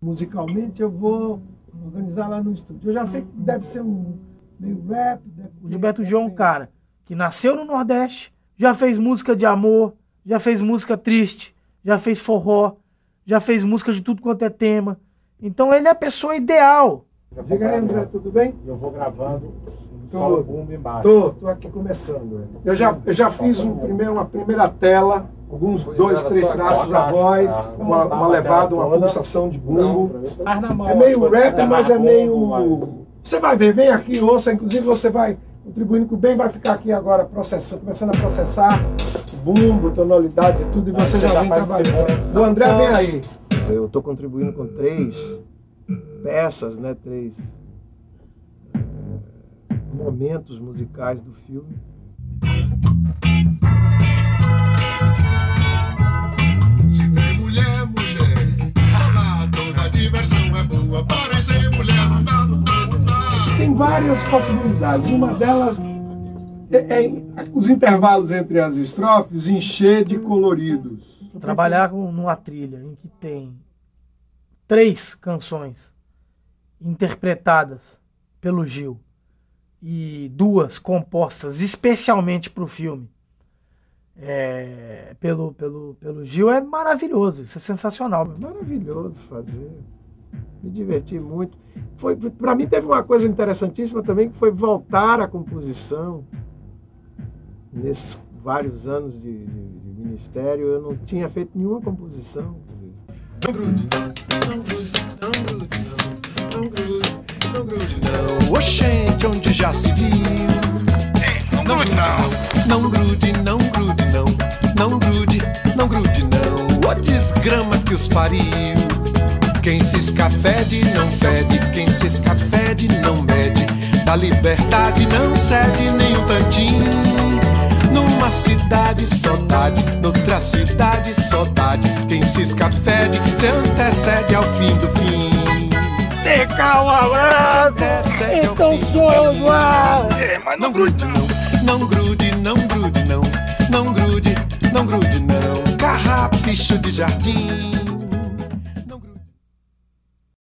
musicalmente, eu vou organizar lá no estúdio. Eu já sei que deve ser um meio rap. Deve o Gilberto João é um cara que nasceu no Nordeste, já fez música de amor, já fez música triste, já fez forró, já fez música de tudo quanto é tema. Então ele é a pessoa ideal. Diga aí, André, tudo bem? Eu vou gravando tô, Tô, tô aqui começando. Eu já, eu já fiz um primeiro, uma primeira tela, alguns dois, três traços a voz, uma, uma levada, uma pulsação de bumbo. É meio rap, mas é meio. Você vai ver, vem aqui, ouça, inclusive você vai contribuindo com o bem, vai ficar aqui agora processando, começando a processar bumbo, tonalidade e tudo, e você já vem trabalhando. O André vem aí. Eu estou contribuindo com três peças, né? Três momentos musicais do filme. Parecer mulher não dá, não dá, não dá. Tem várias possibilidades, uma delas é, é os intervalos entre as estrofes encher de coloridos. Trabalhar com, numa trilha em que tem três canções interpretadas pelo Gil e duas compostas especialmente para o filme é, pelo, pelo, pelo Gil é maravilhoso, isso é sensacional. Maravilhoso fazer. Me diverti muito. Foi para mim teve uma coisa interessantíssima também que foi voltar à composição nesses vários anos de, de, de ministério. Eu não tinha feito nenhuma composição. Não grude, não, não grude, não grude, não, não grude não grude não. Oxente, onde já se viu? Ei, não, grude não. Não grude, não grude não. Não grude, não grude não. Ô desgrama que os pariu. Quem se escafede não fede, quem se escafede não mede. Da liberdade não cede nem um tantinho. Numa cidade saudade, noutra cidade saudade. Quem se escafede se antecede ao fim do fim ter calma, Então sou lá. É, mas não grude não. Não grude, não grude não. Não grude, não grude não. Carrapicho de jardim.